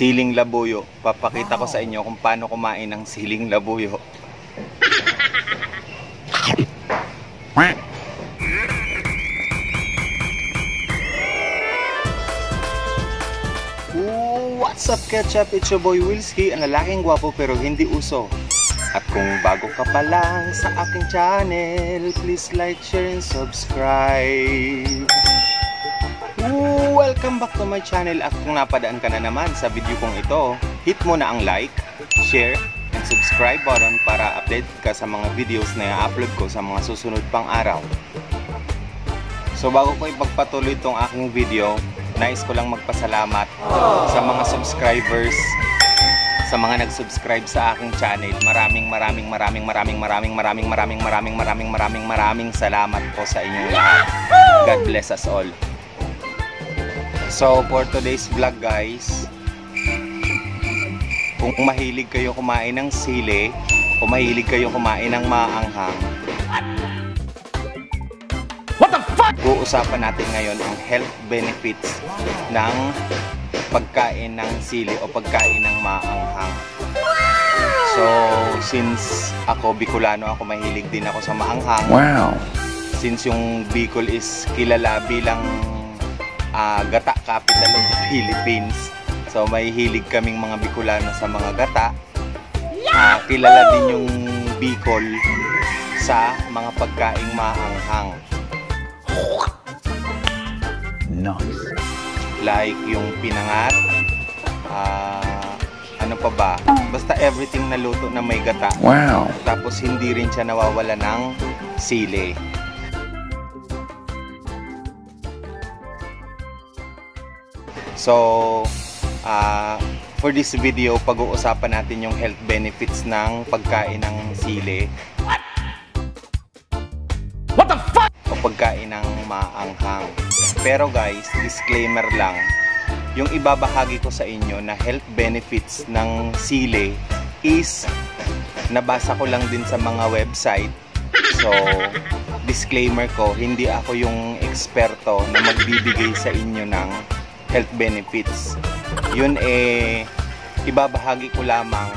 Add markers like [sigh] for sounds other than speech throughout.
siling labuyo. Papakita ko sa inyo kung paano kumain ng siling labuyo. Ooh, what's up ketchup? It's your boy Wilski, ang lalaking gwapo pero hindi uso. At kung bago ka pa lang sa aking channel, please like, share, and subscribe. Welcome back to my channel at kung napadaan ka na naman sa video kong ito, hit mo na ang like, share, and subscribe button para update ka sa mga videos na i-upload ko sa mga susunod pang araw. So bago ko ipagpatuloy itong aking video, nais ko lang magpasalamat sa mga subscribers sa mga nag-subscribe sa aking channel. Maraming maraming maraming maraming maraming maraming maraming maraming maraming maraming maraming salamat po sa inyong lahat. God bless us all. So for today's vlog guys, kung mahilig kayo kumain ng sili, kung mahilig kayo kumain ng maanghang, What the fuck? uusapan natin ngayon ang health benefits ng pagkain ng sili o pagkain ng maanghang. So, since ako Bicolano, ako mahilig din ako sa maanghang. Wow. Since yung Bicol is kilala bilang ah, gata capital of the [laughs] Philippines. So, may hilig kaming mga Bicolano sa mga gata. Ah, kilala din yung Bicol sa mga pagkaing maanghang. Nice. like yung pinangat, ah, ano pa ba? Basta everything na luto na may gata. Wow. Tapos hindi rin siya nawawala ng sili. So, ah, for this video, pag-uusapan natin yung health benefits ng pagkain ng sili What the fuck? o pagkain ng maanghang. Pero guys, disclaimer lang, yung ibabahagi ko sa inyo na health benefits ng sili is nabasa ko lang din sa mga website. So, disclaimer ko, hindi ako yung eksperto na magbibigay sa inyo ng health benefits. Yun eh, ibabahagi ko lamang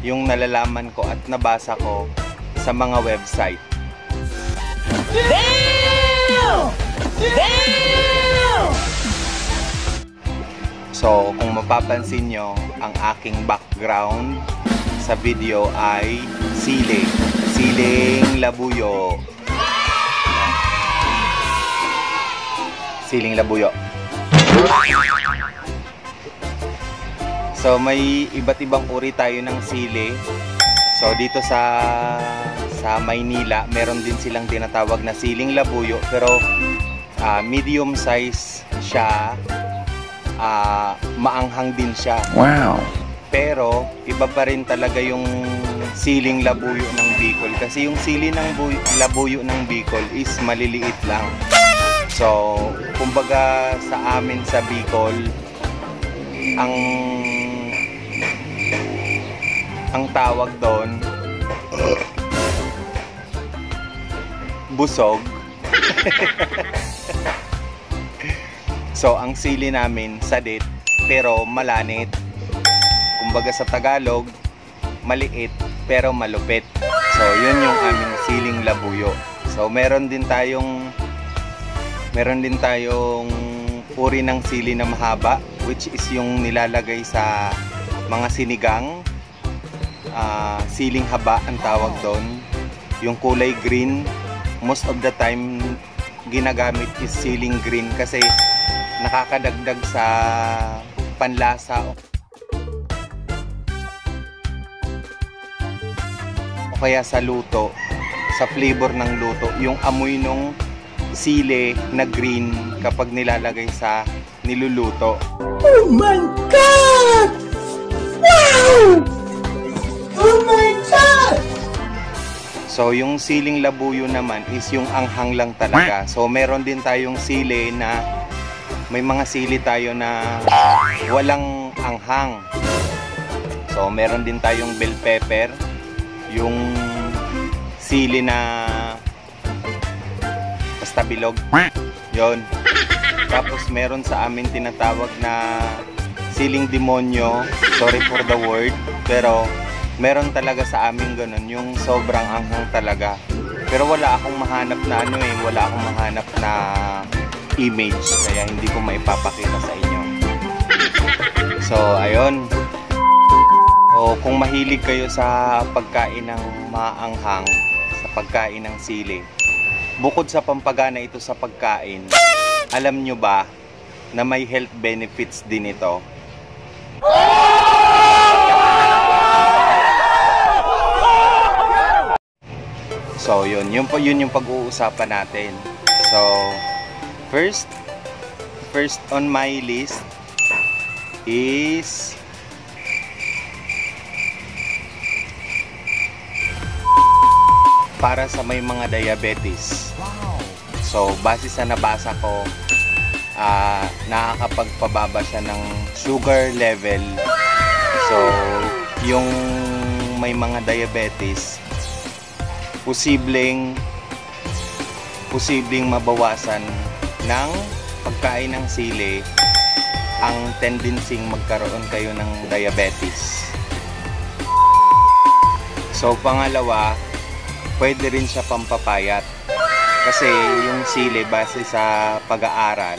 yung nalalaman ko at nabasa ko sa mga website. So, kung mapapansin nyo, ang aking background sa video ay sili. Siling labuyo. Siling labuyo. So, may iba't ibang uri tayo ng sili. So, dito sa sa Maynila, meron din silang tinatawag na siling labuyo pero ah, medium size siya ah, maanghang din siya. Wow. Pero iba pa rin talaga yung siling labuyo ng Bicol kasi yung sili ng buy- labuyo ng Bicol is maliliit lang. So, kumbaga sa amin sa Bicol ang ang tawag doon busog. [laughs] So, ang sili namin, sadit, pero malanit. Kumbaga sa Tagalog, maliit, pero malupit. So, yun yung aming siling labuyo. So, meron din tayong meron din tayong uri ng sili na mahaba, which is yung nilalagay sa mga sinigang. Ah, siling haba ang tawag doon. Yung kulay green, most of the time ginagamit is siling green kasi nakakadagdag sa panlasa o kaya sa luto, sa flavor ng luto, yung amoy nung sili na green kapag nilalagay sa niluluto. Oh my god! Wow! Oh my god! So, yung siling labuyo naman is yung anghang lang talaga. So, meron din tayong sili na may mga sili tayo na walang anghang. So, meron din tayong bell pepper, yung sili na basta bilog. Yon. Tapos meron sa amin tinatawag na siling demonyo. Sorry for the word. Pero meron talaga sa amin ganun, yung sobrang anghang talaga. Pero wala akong mahanap na ano eh, wala akong mahanap na image. Kaya hindi ko maipapakita sa inyo. So, ayun. O kung mahilig kayo sa pagkain ng maanghang, sa pagkain ng sili, bukod sa pampagana ito sa pagkain, alam nyo ba na may health benefits din ito? So, yun. Yun, yun yung pag-uusapan natin. So, first, first on my list is para sa may mga diabetes. So, base sa nabasa ko, ah nakakapagpababa siya ng sugar level. So, yung may mga diabetes, posibleng posibleng mabawasan ng pagkain ng sili ang tendency magkaroon kayo ng diabetes. So, pangalawa, pwede rin siya pampapayat. Kasi yung sili base sa pag-aaral,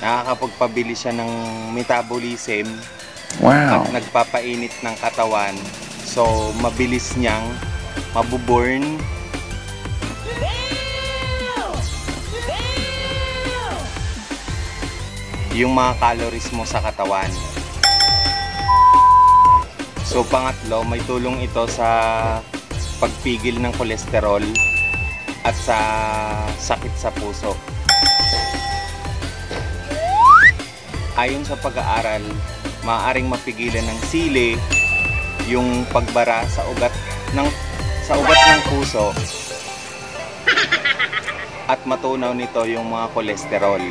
nakakapagpabili siya ng metabolism Wow. at nagpapainit ng katawan. So, mabilis niyang mabuburn yung mga calories mo sa katawan. So, pangatlo, may tulong ito sa pagpigil ng kolesterol at sa sakit sa puso. Ayon sa pag-aaral, maaaring mapigilan ng sili yung pagbara sa ugat ng sa ugat ng puso at matunaw nito yung mga kolesterol.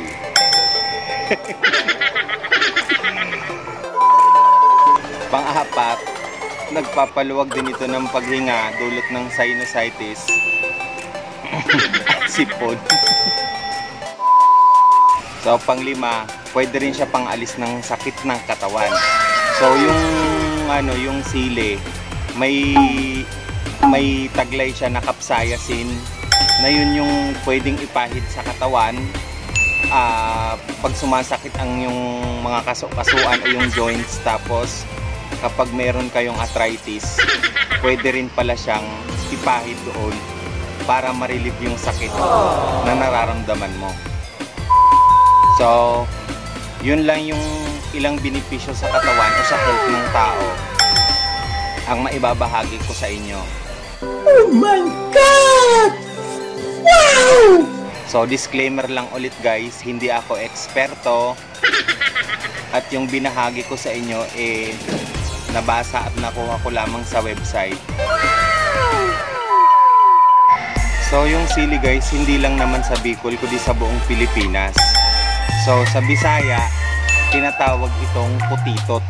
[laughs] nagpapaluwag din ito ng paghinga dulot ng sinusitis [laughs] sipon. so, panglima, pwede rin siya pang-alis ng sakit ng katawan. So, yung ano, yung sili, may may taglay siya na capsaicin na yun yung pwedeng ipahid sa katawan ah, pag sumasakit ang yung mga kaso-kasuan o yung joints tapos kapag meron kayong arthritis pwede rin pala siyang ipahid doon para ma-relieve yung sakit na nararamdaman mo so yun lang yung ilang benepisyo sa katawan o sa health ng tao ang maibabahagi ko sa inyo Oh my God! Wow! So disclaimer lang ulit guys, hindi ako eksperto at yung binahagi ko sa inyo eh nabasa at nakuha ko lamang sa website. So yung sili guys, hindi lang naman sa Bicol kundi sa buong Pilipinas. So sa Bisaya, tinatawag itong putitot.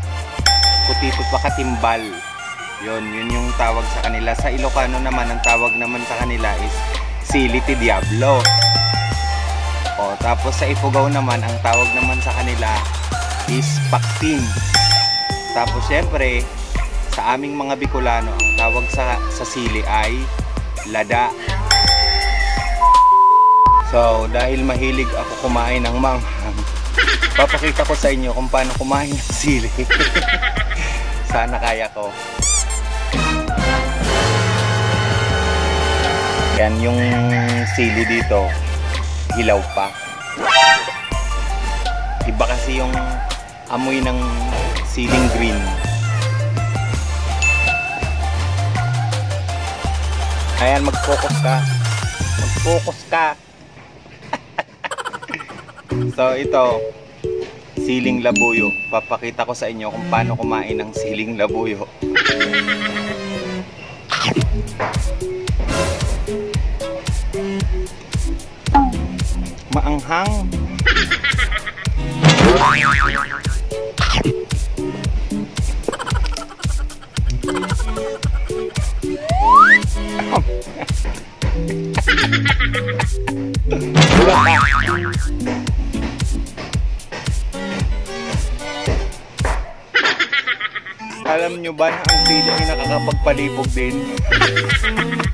Putitot pa katimbal. Yun, yun yung tawag sa kanila. Sa Ilocano naman, ang tawag naman sa kanila is sili ti Diablo. O, tapos sa Ifugao naman, ang tawag naman sa kanila is paktin. Tapos syempre, sa aming mga Bicolano, ang tawag sa, sa sili ay lada. So, dahil mahilig ako kumain ng manghang, [laughs] papakita ko sa inyo kung paano kumain ng sili. [laughs] Sana kaya ko. Yan yung sili dito, hilaw pa. Iba kasi yung amoy ng siling green. Ayan, mag-focus ka. Mag-focus ka. [laughs] so, ito, siling labuyo. Papakita ko sa inyo kung paano kumain ng siling labuyo. Maanghang. Alam nyo ba na ang feeling ay nakakapagpalibog din? [laughs]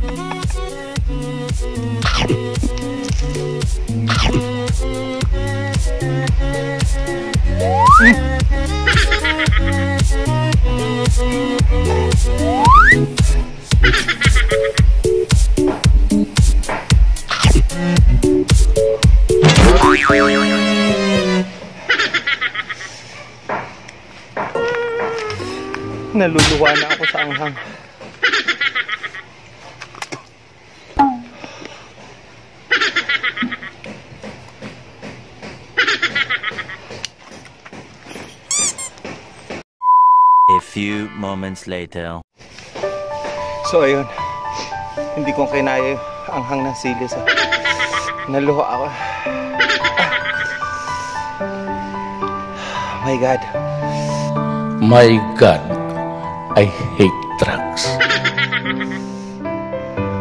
Naluluwa na ako sa anghang. A few moments later. So ayun, hindi ko kinaya yung anghang ng sili sa naluha ako. Oh my God. My God, I hate drugs.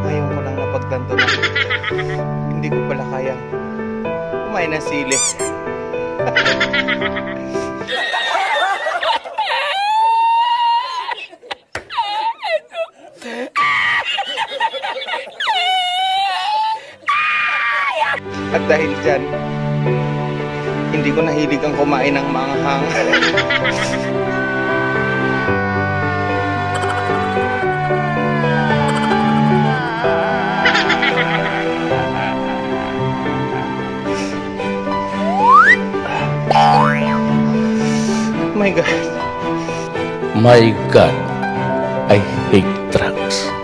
Ngayon ko lang napagtanto na hindi ko pala kaya kumain ng sili. At dahil dyan, hindi ko nahilig ang kumain ng manghang. my God. My God, I hate drugs.